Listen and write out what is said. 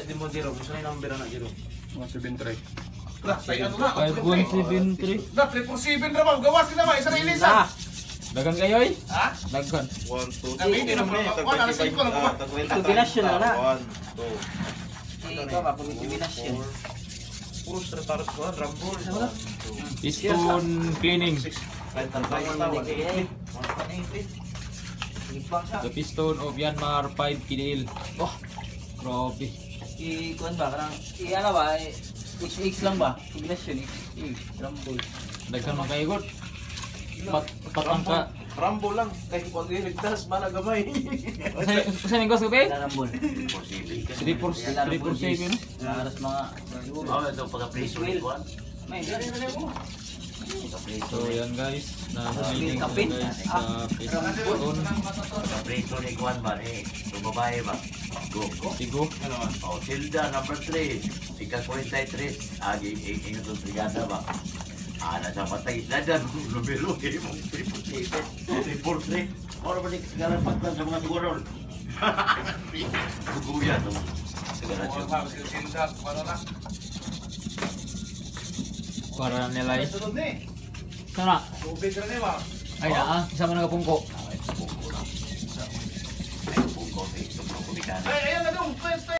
Di mo zero. Gusto na yung number na zero. 173. Lah, say ano na. 5173. Lah, 747 naman. Gawas ka naman. Isa na Na! ilisan. Dagan kayo eh. Ha? Dagan. 1, 2, Kami, hindi na mga- wala na singko na kuha. Kombinasyon na na. 1, 2, Ikaw ba, kung kombinasyon. Puro stratarot ko, Rumble. Piston cleaning. The piston of Yanmar 5 KDL. Oh, grabe. I-kuhan ba? Karang, i-ano ba? X-X lang ba? Kombinasyon, X-X. Rumble. Kayo god. Pat patang ka. Rumble lang. Kahit pag iligtas, mana gamay. Sa sa ning ko be? Rumble. 3 por 3 por 7. Aras mga... Oh, ito pagka-preso ni Juan. May, dali na lang mo. Sobrito yan guys. Nahuli ini guys sa Facebook. Sobrito ni Juan ba? So babae ba? Go. Si Go. Oh, Tilda number 3. Ika 43. Agi ingat ng brigada ba? Ah, Ana sa patay na dan lumelo kay mo piputi. Piputi. Ora ba ni sa mga tugoron? Guguya to. Sigara siya. Para nila. Para. Sana. Tubig na eh, ba? Ay na ah, isa man nagapungko. Ay, bungko lang. Ay, bungko, eh. Ito, bungko ni Kana. Ay, ayan na doon. Pwes, pwes.